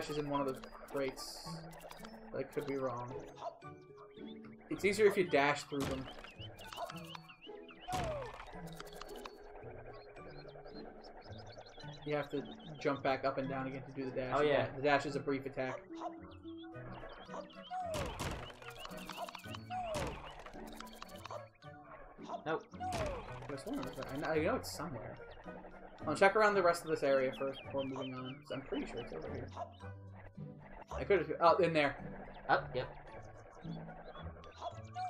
think the radish is in one of the crates. I could be wrong. It's easier if you dash through them. You have to jump back up and down again to do the dash. Oh, yeah. The dash is a brief attack. Nope. There's one over there. I know, I know it's somewhere. I'll check around the rest of this area first before moving on. 'cause I'm pretty sure it's over here. I could have. Oh, in there. Oh, yep.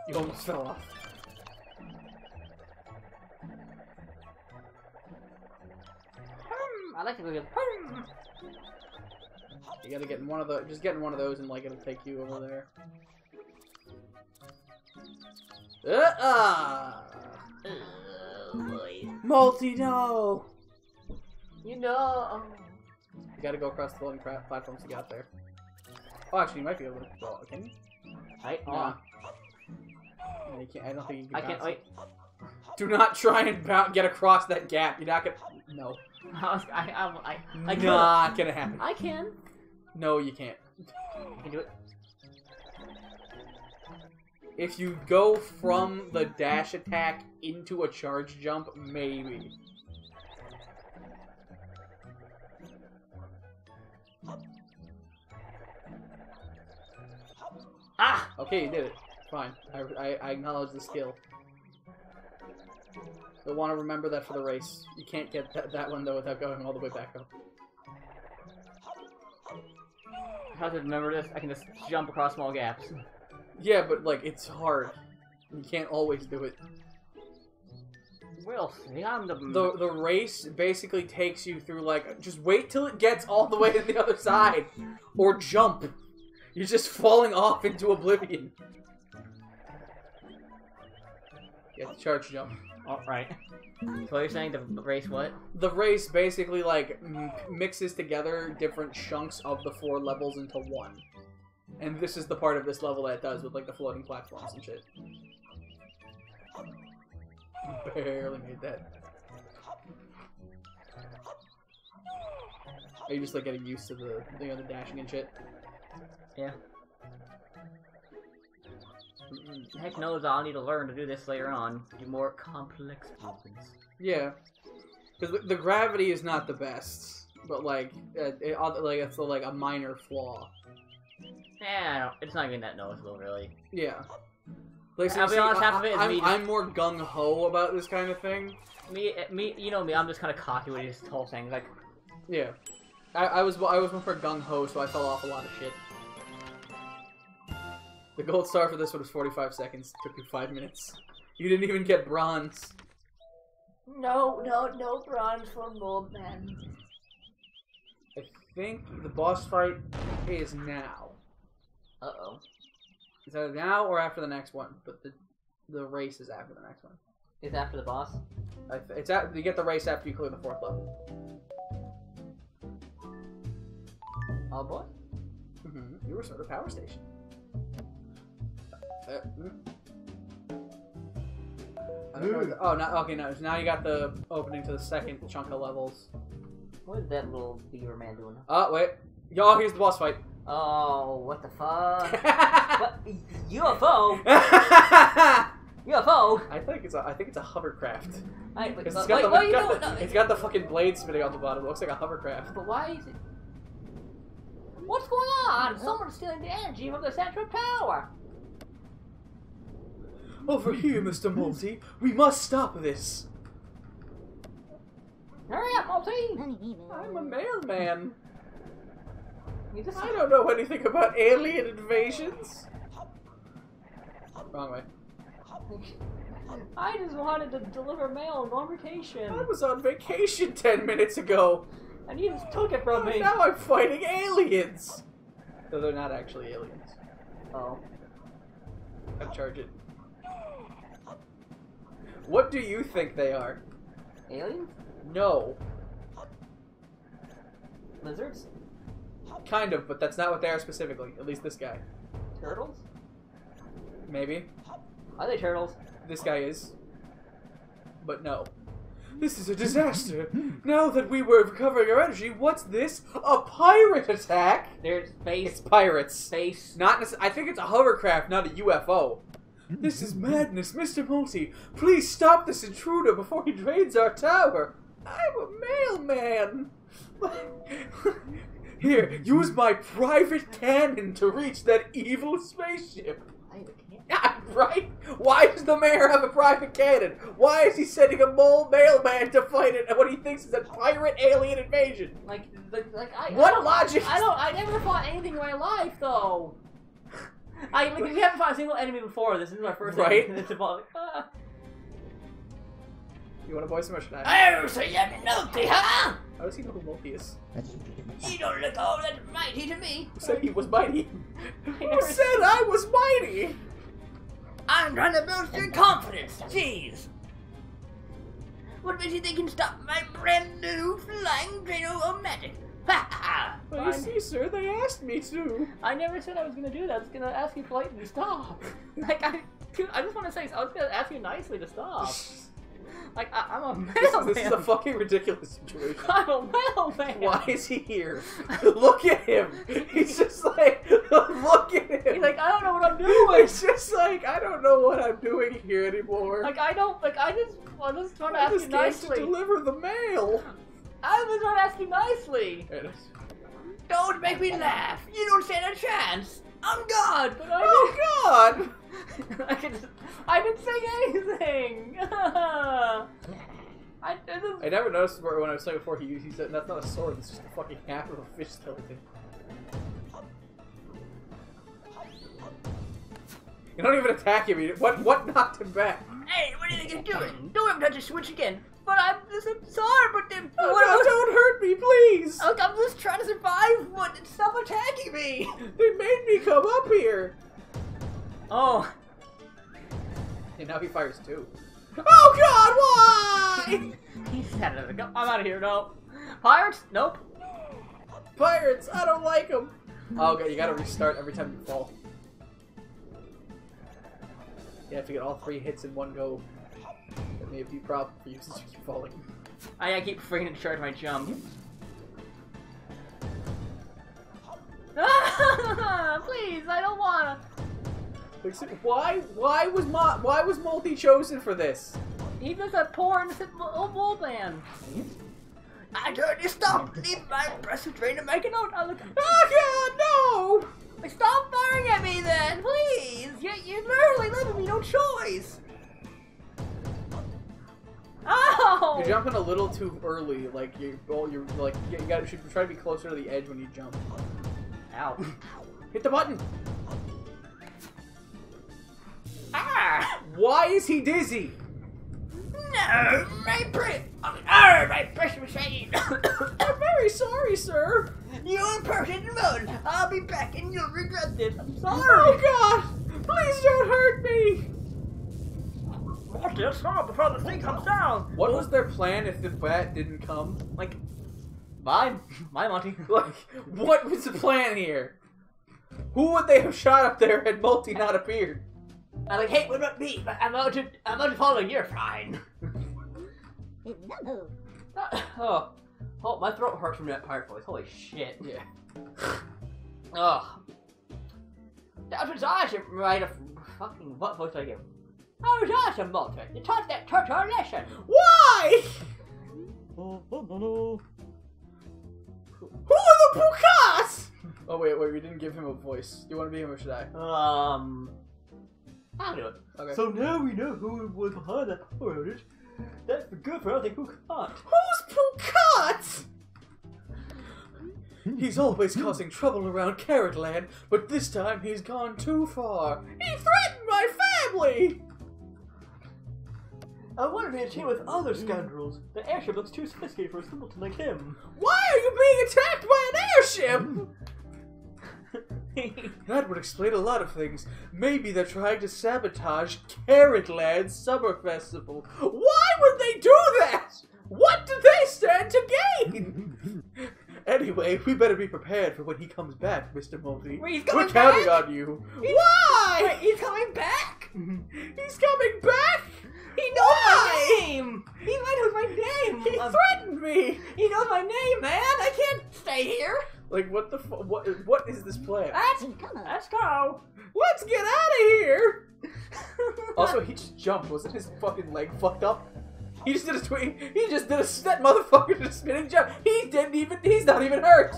You almost fell off. I like to go get. You gotta get in one of the. Just get in one of those and like it'll take you over there. Uh, ah! Oh boy. Molty no! You know. Oh, you gotta go across the floating platforms to get out there. Oh, actually, you might be able to. Well, can you? Right. On. No, you can't. I don't think you can. I can't. Wait. Do not try and bounce, get across that gap. You're not gonna. No. I, was- I, I, I, I not gonna happen. I can. No, you can't. I can do it. If you go from the dash attack into a charge jump, maybe. Ah! Okay, you did it. Fine. I, I, I acknowledge the skill. You'll want to remember that for the race. You can't get that, that one, though, without going all the way back up. How to remember this? I can just jump across small gaps. Yeah, but, like, it's hard. You can't always do it. We'll see. I'm the. The, the race basically takes you through, like, just wait till it gets all the way to the other side. Or jump. You're just falling off into oblivion. You have to charge jump. Alright. right. So you're saying the race what? The race basically, like, m- mixes together different chunks of the four levels into one. And this is the part of this level that it does with, like, the floating platforms and shit. Barely made that. Are you just, like, getting used to the, you know, the dashing and shit? Yeah. Heck knows I'll need to learn to do this later on. Do more complex movements. Yeah, because the, the gravity is not the best, but like, uh, it, it, like it's like a minor flaw. Yeah, it's not even that noticeable, really. Yeah. Like, I'll be honest, half I, of it is I'm, me just- I'm more gung ho about this kind of thing. Me, eh, me, you know me. I'm just kind of cocky with this whole thing. Like, Yeah, I, I was I was more for gung ho, so I fell off a lot of shit. The gold star for this one was 45 seconds. Took you five minutes. You didn't even get bronze. no, no, no bronze for gold man. I think the boss fight is now. Uh oh. Is that now or after the next one? But the the race is after the next one. Is after the boss? I th- It's at, you get the race after you clear the fourth level. Oh boy. Mm-hmm. You were sort of power station. Uh, mm. I don't know what the- oh, now okay, no. Now you got the opening to the second chunk of levels. What is that little beaver man doing? Oh wait, y'all. Here's the boss fight. Oh, what the fuck? what? UFO? UFO? I think it's a, I think it's a hovercraft. I, wait, 'Cause it's got wait, the, what got the- No, it's got the fucking blade spinning off the bottom. It looks like a hovercraft. But why is it? What's going on? Someone's stealing the energy from the central tower. Over here, Mr. Molty. We must stop this. Hurry up, Molty! I'm a mailman. I don't know anything about alien invasions. Wrong way. I just wanted to deliver mail on vacation, I was on vacation ten minutes ago. and you just took it from me. Now I'm fighting aliens. Though they're not actually aliens. Oh, I charge it. What do you think they are? aliens? No. Lizards? Kind of, but that's not what they are specifically. At least this guy. Turtles? Maybe. Are they turtles? This guy is. But no. This is a disaster. Now that we were recovering our energy, what's this? A pirate attack? There's space, It's pirates. space. Not I think it's a hovercraft, not a UFO. This is madness, Mr. Molty. Please stop this intruder before he drains our tower. I'm a mailman. Here, use my private cannon to reach that evil spaceship. I can't. Yeah, right? Why does the mayor have a private cannon? Why is he sending a mole mailman to fight it what he thinks is a pirate alien invasion? Like, like, like I. What I logic? I don't. I never fought anything in my life though. I like we haven't fought a single enemy before. This is my first. Right. Enemy. It's about, like, ah. You want to voice him or should I? Oh, so you're naughty, huh? How does he know who Molty is? You don't look all that mighty to me. Who said he was mighty? Who said I was mighty? I'm trying to boost your confidence. Jeez. What makes you think you can stop my brand new flying Drano-O-Matic? Ha ha! Well, you see, sir, they asked me to. I never said I was gonna do that. I was gonna ask you politely to stop. Like I, I just want to say, I was gonna ask you nicely to stop. Like I, I'm a This, mailman. this is a fucking ridiculous situation. I'm a mailman. Why is he here? Look at him. He's just like, look at him. He's like, I don't know what I'm doing. It's just like, I don't know what I'm doing here anymore. Like I don't. Like I just. I just trying to I ask you just came to nicely. deliver the mail. I was not asking nicely. Don't make me laugh. You don't stand a chance. I'm God. But I Oh God! I can just, I didn't say anything. I, just, I never noticed when I was saying before he he said that's not a sword. It's just a fucking half of a fish skeleton. You don't even attack him. What what knocked him back? hey, what do you think you're doing? Don't ever touch the switch again. But I'm just I'm sorry, but then Oh, what, God, what, don't hurt me, please! Look, I'm just trying to survive. But stop attacking me. They made me come up here. Oh, And now he fires too. Oh God! Why? he's out of the go. I'm out of here. No, pirates. Nope. Pirates! I don't like them. Oh, okay, you gotta restart every time you fall. You have to get all three hits in one go. That may be a problem for you since you keep falling. I, I keep forgetting to charge my jump. Please, I don't wanna. Why? Why was Mo- Why was Molty chosen for this? He's just a poor innocent old bull man. I told you stop. Leave my precious train to make a note. I look. Oh ah, God, no! Stop firing at me then, please. You, you're literally leaving me no choice. You're jumping a little too early. Like you, well, you're like you got you should try to be closer to the edge when you jump. Ow. Hit the button. Ah! Why is he dizzy? No, my pre- oh, my precious machine. I'm very sorry, sir. You're impertinent mode. I'll be back and you'll regret this. I'm Oh sorry. God! Please don't hurt me. What? Let's stop before the thing comes down. What was their plan if the bat didn't come? Like, bye, bye, Monty. Like, what was the plan here? Who would they have shot up there had Molty not appeared? I'm like, hey, what about me? I'm out to, I'm out to follow. You're fine. oh, oh, my throat hurts from that pirate voice. Holy shit. Yeah. Ugh. That was awesome, right? A fucking what voice did I give? That was awesome, Molty. You taught that turtle a lesson. Why? Oh, oh, no, no. Who are the Pukas? Oh wait, wait, we didn't give him a voice. Do you want to be him or should I? Um, I'll do it. Okay. So now we know who was behind that power outage. That's good for anything who can't. Who's Pukat? He's always causing trouble around Carrotland, but this time he's gone too far. He threatened my family! I wanted to be a team with other scoundrels. The airship looks too sophisticated for a simpleton like him. Why are you being attacked by an airship? That would explain a lot of things. Maybe they're trying to sabotage Carrotland Summer Festival. Why would they do that? What do they stand to gain? anyway, we better be prepared for when he comes back, Mr. Molty. Wait, he's We're coming counting back? on you. He's- Why? Wait, he's coming back? He's coming back? He knows Why? my name. He might knows my name. He Um, threatened me. he knows my name, man. I can't stay here. Like what the fu- what? What is this plan? Let's let's go. Let's get out of here. Also, he just jumped. Wasn't his fucking leg fucked up? He just did a twing. He just did a that motherfucker did a spinning jump. He didn't even. He's not even hurt.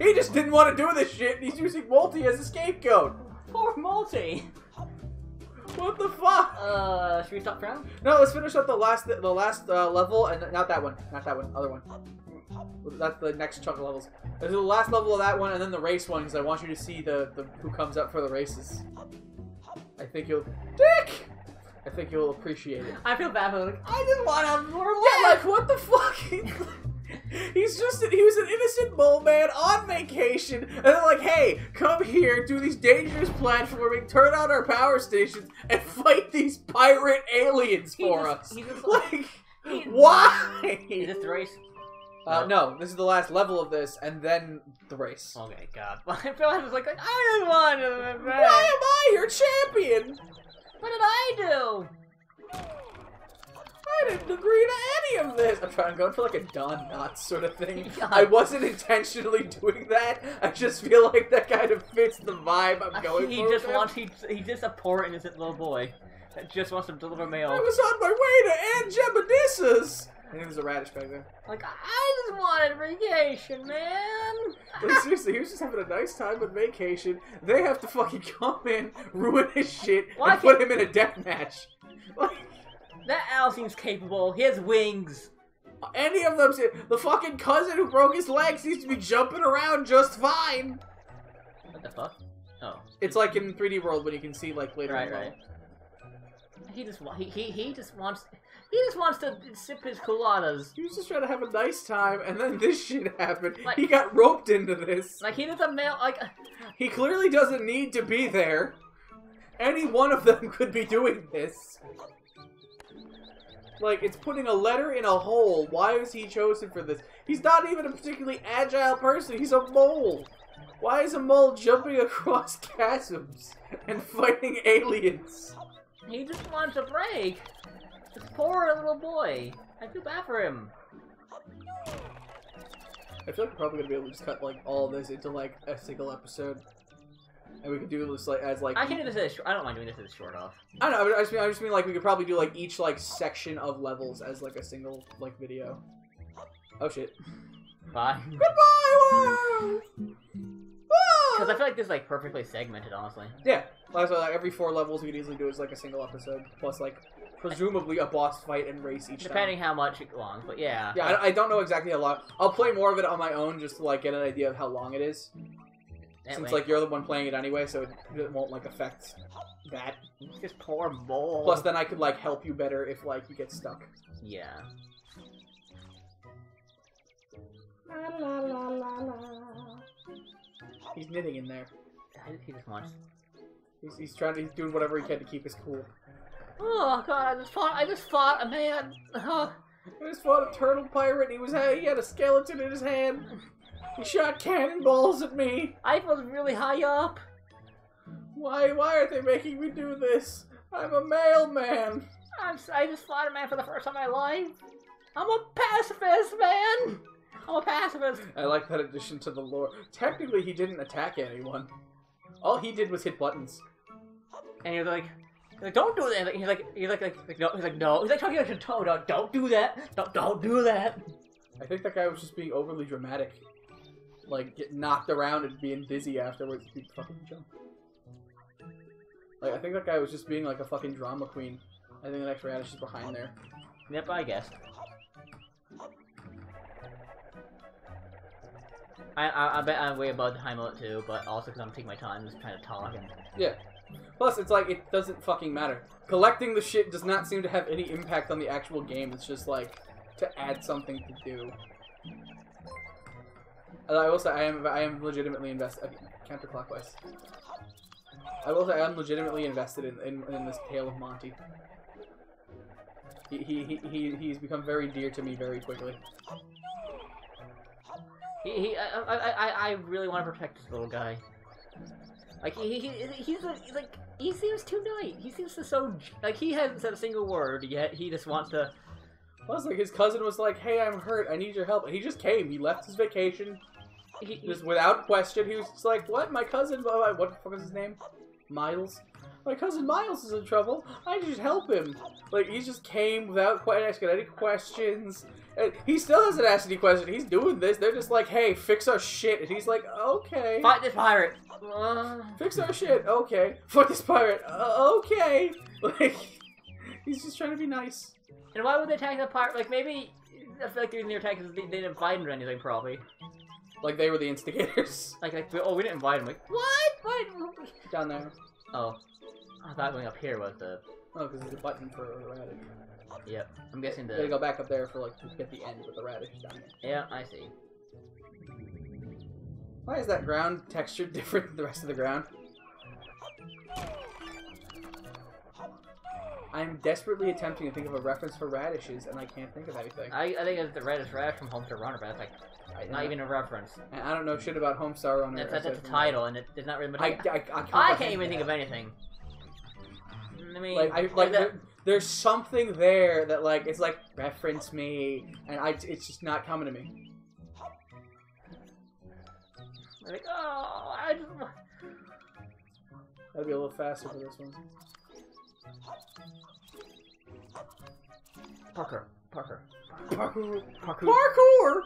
He just didn't want to do this shit. and He's using Molty as a scapegoat. poor Molty. What the fuck? Uh, should we stop for now? No, let's finish up the last the last uh, level and not that one, not that one, other one. That's the next chunk of levels. There's the last level of that one and then the race one because I want you to see the, the who comes up for the races. I think you'll Dick. I think you'll appreciate it. I feel bad for like I didn't want to more Yeah, like what the fuck? He's just he was an innocent mole man on vacation, and they're like, "Hey, come here, do these dangerous platforming, turn on our power stations, and fight these pirate aliens He for just- us." he just- like, he- why? Is this the race? Uh, no, this is the last level of this, and then the race. Okay, God. I feel like I was like, like I just want to. Why am I your champion? What did I do? I didn't agree to any of this. I'm trying to go for like a Don Knotts sort of thing. Yeah. I wasn't intentionally doing that. I just feel like that kind of fits the vibe I'm uh, going he for. just wants he he's just a poor innocent little boy that just wants to deliver mail. I was on my way to Aunt Jebedissa's. I think there's a radish back there. Like I just wanted vacation, man. Like, seriously, he was just having a nice time on vacation. They have to fucking come in, ruin his shit, Why and put him in a death match. Like, That owl seems capable. He has wings. any of them, the fucking cousin who broke his leg seems to be jumping around just fine. What the fuck? Oh, It's like in 3D World when you can see like later. right, the right. He just he, he he just wants he just wants to sip his coladas. He was just trying to have a nice time, and then this shit happened. Like- he got roped into this. Like he doesn't mail like uh, He clearly doesn't need to be there. Any one of them could be doing this. Like, it's putting a letter in a hole. Why is he chosen for this? He's not even a particularly agile person. He's a mole. Why is a mole jumping across chasms and fighting aliens? he just wants a break. This poor little boy. I feel bad for him. I feel like we're probably gonna be able to just cut like all this into like a single episode, and we could do this like as like I can do this as I don't mind doing this as short off. I don't know. I just mean I just mean like we could probably do like each like section of levels as like a single like video. Oh shit! Bye. Goodbye world. Because I feel like this is like perfectly segmented, honestly. Yeah, that's why like, every four levels we could easily do is like a single episode plus like presumably a boss fight and race each Depending time. how much it longs, but yeah. Yeah, I, I don't know exactly how long. I'll play more of it on my own just to like get an idea of how long it is. That Since way. like you're the one playing it anyway, so it, it won't like affect that. this poor mole. Plus, then I could like help you better if like you get stuck. yeah. He's knitting in there. I think he just wants. He's, he's trying to. He's doing whatever he can to keep us cool. Oh god! I just fought. I just fought a man. Oh, I just fought a turtle pirate. He was he had a skeleton in his hand. He shot cannonballs at me. I was really high up. Why? Why are they making me do this? I'm a mailman. I'm, s- I just fought a man for the first time in my life. I'm a pacifist, man. I'm a pacifist. I like that addition to the lore. Technically, he didn't attack anyone. All he did was hit buttons. And he was like, he's like, don't do that. He's like, he's like, like, like, no. He's like, no. He's like talking like a toad. Don't, don't do that. Don't, don't do that. I think that guy was just being overly dramatic. Like, getting knocked around and being dizzy afterwards. Fucking jump. Like, I think that guy was just being like a fucking drama queen. I think the next radish is behind there. Yep, I guess. I, I, I bet I'm way above the time limit too, but also because I'm taking my time just trying to talk and Yeah. Plus, it's like, it doesn't fucking matter. Collecting the shit does not seem to have any impact on the actual game. It's just like, to add something to do. I will say, I am, I am legitimately invested. Okay, counterclockwise. I will say, I am legitimately invested in, in, in this tale of Monty. He, he, he, he, he's become very dear to me very quickly. he, he I, I, I, I really want to protect this little guy. Like he, he he's, a, like he seems too nice. He seems to so like he hasn't said a single word yet. He just wants to. Plus, like his cousin was like, "Hey, I'm hurt. I need your help." And he just came. He left his vacation He, he- just without question. He was just like, "What? My cousin? What the fuck is his name? Miles." My cousin Miles is in trouble. I should help him. Like he just came without quite asking any questions. And he still hasn't asked any questions. He's doing this. They're just like, "Hey, fix our shit," and he's like, "Okay." fight this pirate. Uh, Fix our shit. Okay. Fuck this pirate. Uh, okay. Like, he's just trying to be nice. And why would they attack the pirate? Like maybe I feel like the reason they attack is they, they didn't invite him or anything. Probably. Like they were the instigators Like like oh we didn't invite him. Like what? What? down there. Oh, I thought going up here was the. Oh, because there's a button for a radish. Yep. I'm guessing the... You gotta go back up there for like to get the end with the radish down there. Yeah, I see. Why is that ground texture different than the rest of the ground? I'm desperately attempting to think of a reference for radishes, and I can't think of anything. I, I think it's the Reddish Rash from Homestar Runner, but that's like I, not even a reference. And I don't know shit about Homestar Runner. That's, that's, that's the title, and it, there's not really much. I, I, I, I can't even think of anything. I mean, Like I like like there, there's something there that like it's like reference me, and I it's just not coming to me. like oh, I just, That'd be a little faster for this one. Parker, Parker, Parkour. Parker, Parkour.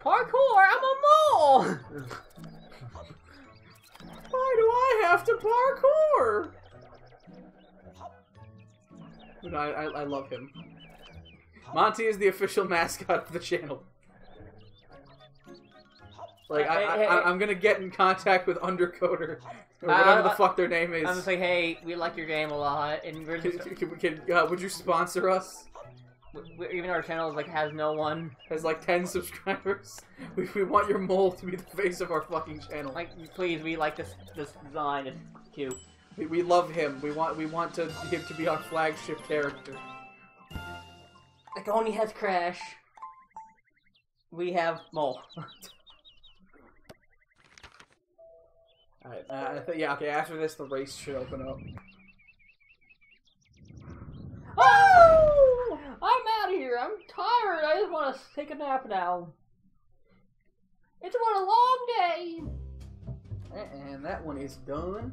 parkour. I'm a mole. Why do I have to parkour? But I, I, I love him. Monty is the official mascot of the channel. Like I, I, I. I'm gonna get in contact with Undercoder or whatever the fuck their name is. I'm just like, hey, we like your game a lot, and we're Can, just, can, can, uh, would you sponsor us? we, even our channel like has no one. Has like ten subscribers. We, we want your mole to be the face of our fucking channel. Like, please, we like this this design. It's cute. We, we love him. We want we want to him to be our flagship character. Like, only has Crash. We have Mole. Alright, uh, I think yeah, okay, after this the race should open up. Oh! I'm out of here. I'm tired. I just want to take a nap now. It's been a long day. And that one is done.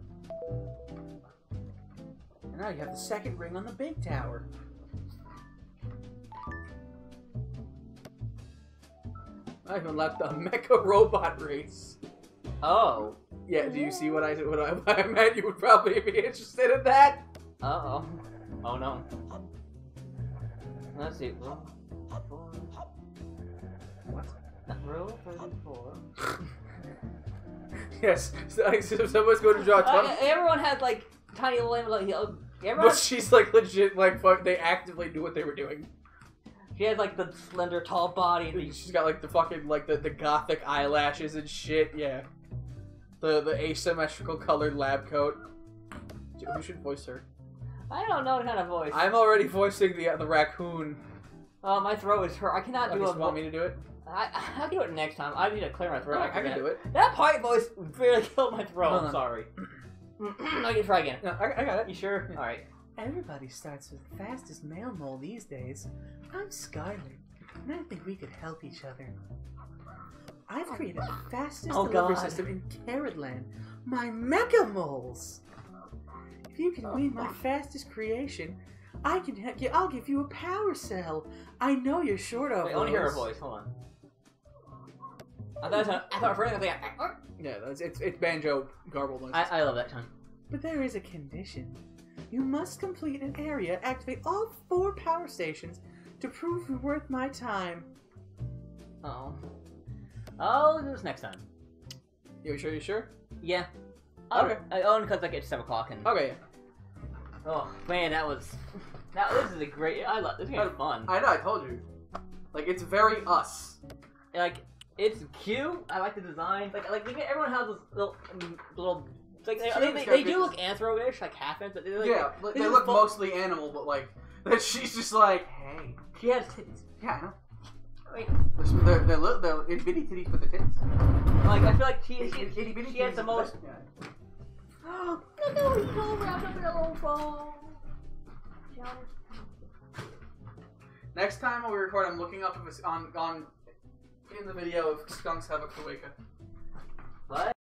And now you have the second ring on the big tower. I even left the mecha robot race. Oh. Yeah, do you see what I what I, what I meant? You would probably be interested in that. Uh oh. Oh no. Let's see. Row four. What? Row 34. Yes, so, like, so someone's going to draw a ton. Uh, everyone has like tiny little like uh, everyone. But she's like legit, like fuck. They actively knew what they were doing. She has like the slender, tall body. And the, She's got like the fucking like the, the gothic eyelashes and shit. Yeah, the the asymmetrical colored lab coat. Who should voice her? I don't know what kind of voice. I'm already voicing the the raccoon. Oh, my throat is hurt. I cannot Oh, do you a just want me to do it? I, I'll do it next time. I need to clear my throat. Oh, I can do it. That part voice really killed my throat. No, I'm no. sorry. no, you try again. No, I, I got it. You sure? Yeah. All right. Everybody starts with the fastest male mole these days. I'm Scarlet, and I think we could help each other. I've created the fastest Oh, delivery God. system in Carrotland. My Mecha Moles! If you can oh, win my fastest creation, I can help you. I'll give you a power cell. I know you're short of Wait, I want to hear her voice. Hold on. I thought, it was- I thought for a second, I was like, Yeah, that's, it's, it's banjo garbled. noises. I, I love that tone. But there is a condition. You must complete an area, activate all four power stations to prove you're worth my time. Oh. I'll do this next time. You sure? You sure? Yeah. I'll- Okay. I own because like it's seven o'clock and Okay. oh man, that was that. This is a great. I love. This is gonna fun. I know. I told you. Like it's very us. like it's cute. I like the design. Like like everyone has this little little. Like they, they, they, they do look anthro-ish, like. But they're like, yeah, this they look mostly animal, but like that she's just like, hey. She has titties. Yeah, I know. Wait, They're they're, little, they're itty bitty titties with the tits. like I feel like she she, itty bitty she has the most. Look how he's all wrapped up in a little ball. Next time we record, I'm looking up if it's on on in the video if skunks have a cloaca. What?